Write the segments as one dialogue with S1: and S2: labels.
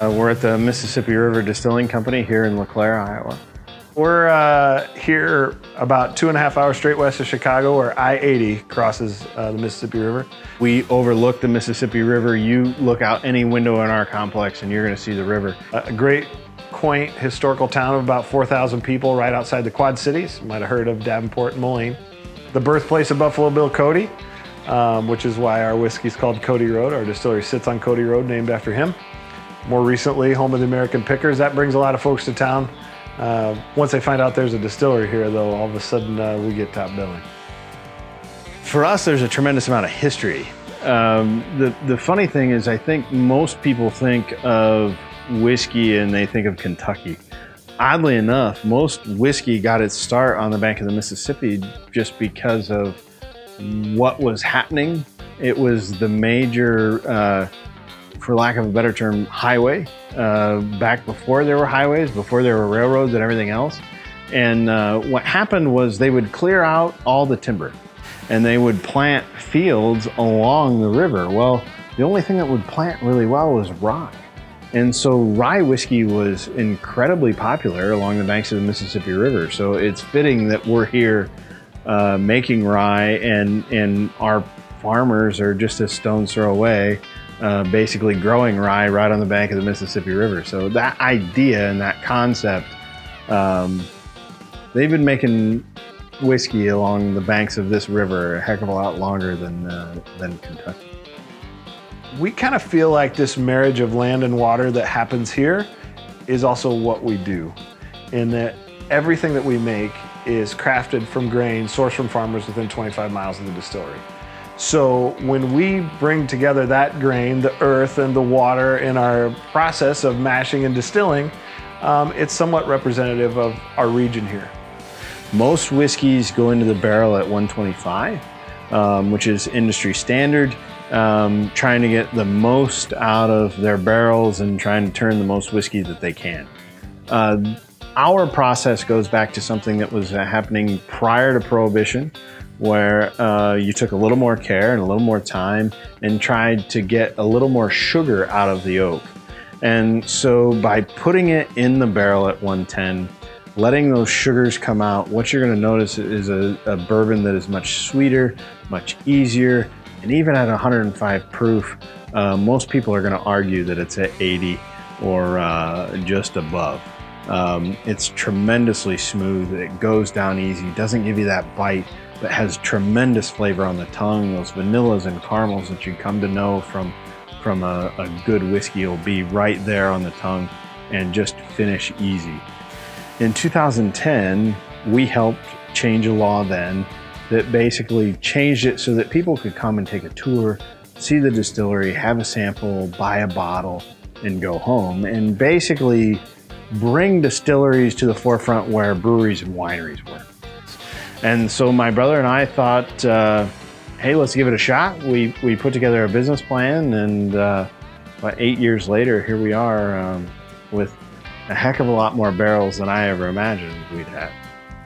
S1: Uh, we're at the Mississippi River Distilling Company here in LeClaire, Iowa.
S2: We're uh, here about two and a half hours straight west of Chicago, where I-80 crosses uh, the Mississippi River.
S1: We overlook the Mississippi River. You look out any window in our complex and you're going to see the river.
S2: A great, quaint, historical town of about 4,000 people right outside the Quad Cities. You might have heard of Davenport and Moline. The birthplace of Buffalo Bill Cody, um, which is why our whiskey is called Cody Road. Our distillery sits on Cody Road, named after him. More recently, home of the American Pickers. That brings a lot of folks to town. Uh, once they find out there's a distillery here, though, all of a sudden uh, we get top billing.
S1: For us, there's a tremendous amount of history. Um, the, the funny thing is, I think most people think of whiskey and they think of Kentucky. Oddly enough, most whiskey got its start on the bank of the Mississippi just because of what was happening. It was the major uh, for lack of a better term, highway uh, back before there were highways, before there were railroads and everything else. And uh, what happened was they would clear out all the timber and they would plant fields along the river. Well, the only thing that would plant really well was rye. And so rye whiskey was incredibly popular along the banks of the Mississippi River. So it's fitting that we're here uh, making rye and, and our farmers are just a stone's throw away uh, basically growing rye right on the bank of the Mississippi River. So that idea and that concept, um, they've been making whiskey along the banks of this river a heck of a lot longer than uh, than Kentucky.
S2: We kind of feel like this marriage of land and water that happens here is also what we do, in that everything that we make is crafted from grain sourced from farmers within 25 miles of the distillery. So when we bring together that grain, the earth and the water in our process of mashing and distilling, um, it's somewhat representative of our region here.
S1: Most whiskeys go into the barrel at 125, um, which is industry standard. Um, trying to get the most out of their barrels and trying to turn the most whiskey that they can. Uh, our process goes back to something that was uh, happening prior to Prohibition, where uh, you took a little more care and a little more time and tried to get a little more sugar out of the oak. And so by putting it in the barrel at 110, letting those sugars come out, what you're going to notice is a, a, bourbon that is much sweeter, much easier, and even at 105 proof, uh, most people are going to argue that it's at 80 or uh, just above. Um, it's tremendously smooth. It goes down easy, doesn't give you that bite but has tremendous flavor on the tongue. Those vanillas and caramels that you come to know from, from a, a good whiskey will be right there on the tongue and just finish easy. In 2010, we helped change a law then that basically changed it so that people could come and take a tour, see the distillery, have a sample, buy a bottle, and go home. And basically bring distilleries to the forefront where breweries and wineries were. And so my brother and I thought, uh, hey, let's give it a shot. We, we put together a business plan, and uh, about eight years later, here we are um, with a heck of a lot more barrels than I ever imagined we'd have.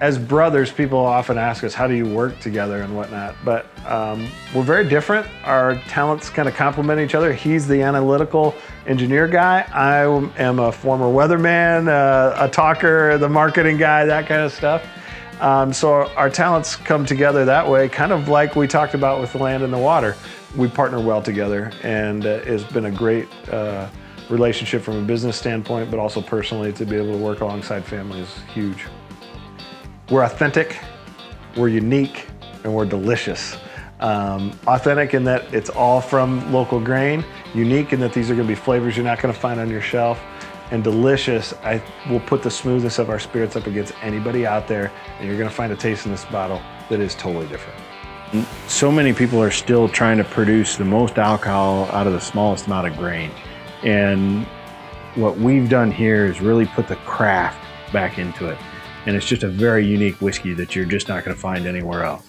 S2: As brothers, people often ask us, how do you work together and whatnot? But um, we're very different. Our talents kind of complement each other. He's the analytical engineer guy. I am a former weatherman, uh, a talker, the marketing guy, that kind of stuff. Um, so our talents come together that way, kind of like we talked about with the land and the water. We partner well together, and uh, it's been a great uh, relationship from a business standpoint, but also personally to be able to work alongside family is huge. We're authentic, we're unique, and we're delicious. Um, authentic in that it's all from local grain, unique in that these are going to be flavors you're not going to find on your shelf, and delicious, I will put the smoothness of our spirits up against anybody out there, and you're gonna find a taste in this bottle that is totally different.
S1: So many people are still trying to produce the most alcohol out of the smallest amount of grain. And what we've done here is really put the craft back into it. And it's just a very unique whiskey that you're just not gonna find anywhere else.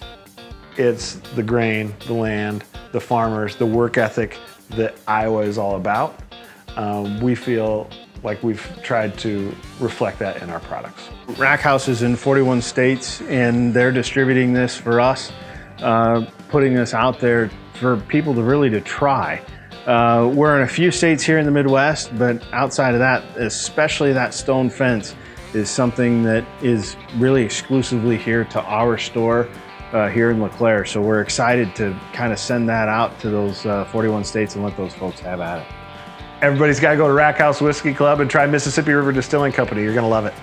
S2: It's the grain, the land, the farmers, the work ethic that Iowa is all about. Um, we feel like we've tried to reflect that in our products.
S1: Rackhouse is in 41 states and they're distributing this for us, uh, putting this out there for people to really to try. Uh, we're in a few states here in the Midwest, but outside of that, especially that stone fence is something that is really exclusively here to our store uh, here in LeClaire. So we're excited to kind of send that out to those uh, 41 states and let those folks have at it.
S2: Everybody's got to go to Rack House Whiskey Club and try Mississippi River Distilling Company. You're going to love it.